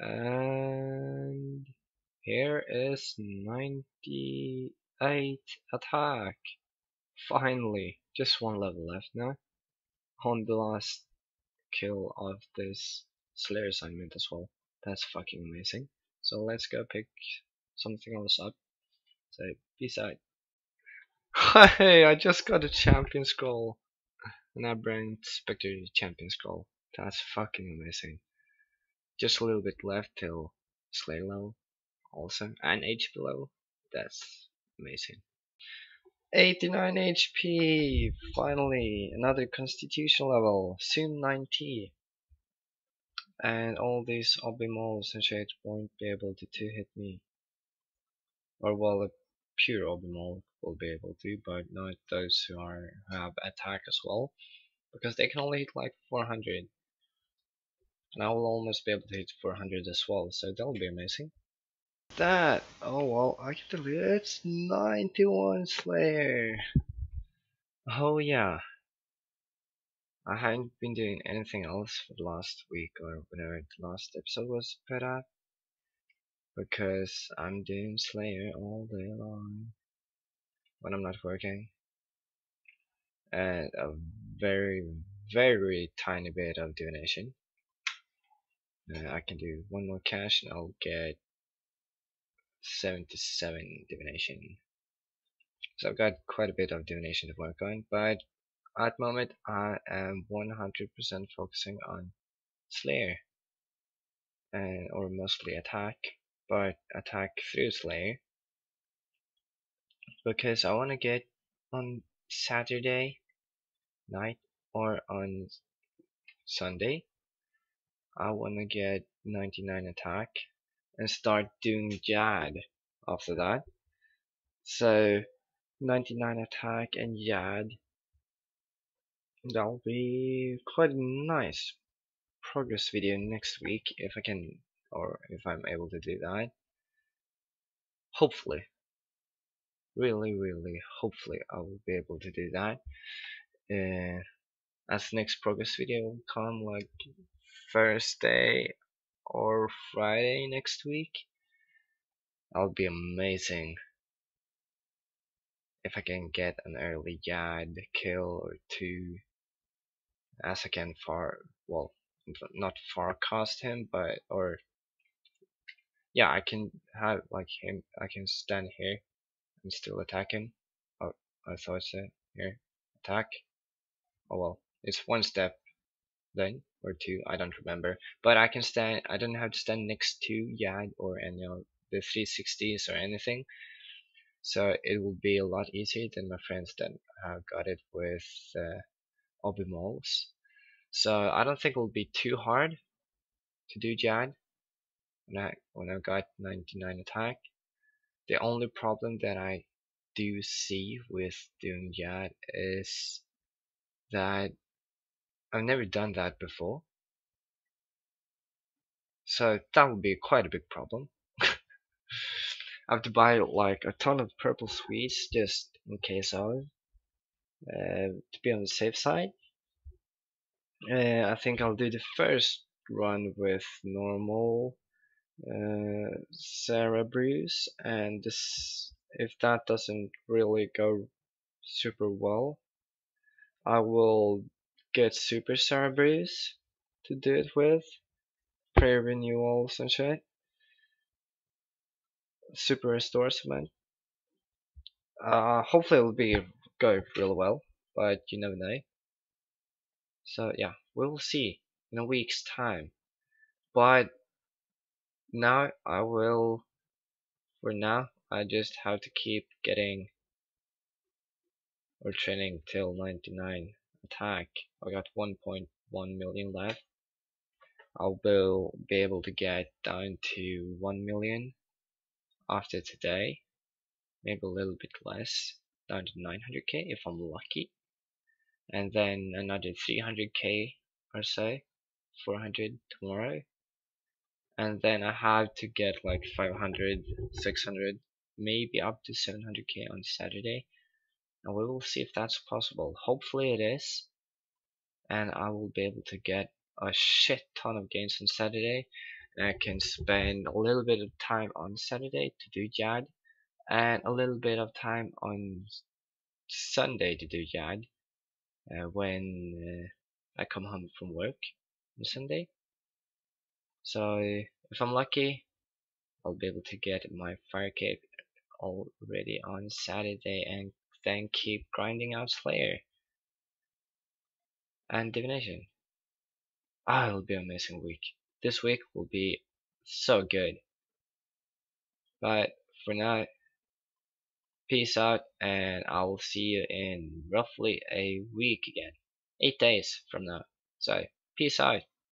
And here is 98 attack. Finally, just one level left now. On the last kill of this Slayer assignment as well. That's fucking amazing. So let's go pick something else up. Peace out. Hey, I just got a champion scroll. An aberrant spectre champion scroll. That's fucking amazing. Just a little bit left till Slayer level also and HP level. That's amazing. 89 HP! Finally! Another constitution level. Soon 90. And all these obby mauls and shit won't be able to two hit me. Or well a pure obby maul will be able to, but not those who are who have attack as well. Because they can only hit like 400 and I will almost be able to hit 400 as well, so that'll be amazing. That, oh well, actually it's 91 Slayer. Oh yeah. I haven't been doing anything else for the last week or whenever the last episode was put out. Because I'm doing Slayer all day long. When I'm not working. And a very, very tiny bit of divination. Uh, I can do one more cache and I'll get 77 divination. So I've got quite a bit of divination to work on, but at moment I am 100% focusing on Slayer, and or mostly attack, but attack through Slayer, because I want to get on Saturday night or on Sunday I wanna get 99 attack and start doing Jad after that. So 99 attack and Jad that'll be quite a nice progress video next week if I can or if I'm able to do that. Hopefully. Really, really, hopefully I will be able to do that. Uh, as next progress video will come like Thursday or Friday next week. That'll be amazing. If I can get an early Yad kill or two, as I can far, well, not far cast him, but, or, yeah, I can have, like, him, I can stand here and still attack him. Oh, I thought so. Here, attack. Oh well, it's one step then or two, I don't remember. But I can stand, I don't have to stand next to Yad or any of the 360s or anything. So it will be a lot easier than my friends that have got it with uh, obby mauls. So I don't think it will be too hard to do Jad when I when I got 99 attack. The only problem that I do see with doing Jad is that I've never done that before. So that would be quite a big problem. I have to buy like a ton of purple sweets just in case of uh, to be on the safe side. Uh, I think I'll do the first run with normal uh, Cerberus and this if that doesn't really go super well I will get superstar breeze to do it with. Prayer renewals and shit. Super restore cement. Uh, hopefully it'll be go real well, but you never know. So yeah, we'll see in a week's time. But now I will, for now, I just have to keep getting or training till 99 attack. I got 1.1 million left. I'll be able to get down to 1 million after today. Maybe a little bit less, down to 900k if I'm lucky. And then another 300k or so 400 tomorrow and then I have to get like 500 600 maybe up to 700k on Saturday and we will see if that's possible hopefully it is and I will be able to get a shit ton of games on Saturday and I can spend a little bit of time on Saturday to do Jad and a little bit of time on Sunday to do Jad uh, when uh, I come home from work on Sunday. So if I'm lucky, I'll be able to get my fire cape already on Saturday and then keep grinding out Slayer and Divination. Ah, it'll be an amazing week. This week will be so good. But for now, peace out and I will see you in roughly a week again. 8 days from now. So, peace out.